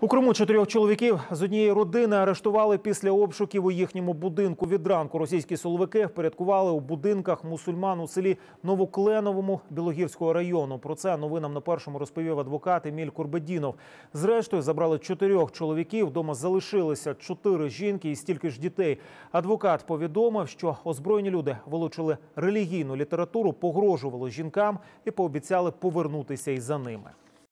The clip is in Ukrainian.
У Криму чотирьох чоловіків з однієї родини арештували після обшуків у їхньому будинку. Від ранку російські силовики впорядкували у будинках мусульман у селі Новокленовому Білогірського району. Про це новинам на першому розповів адвокат Еміль Курбедінов. Зрештою забрали чотирьох чоловіків. Вдома залишилися чотири жінки і стільки ж дітей. Адвокат повідомив, що озброєні люди вилучили релігійну літературу, погрожували жінкам і пообіцяли повернутися і за ними.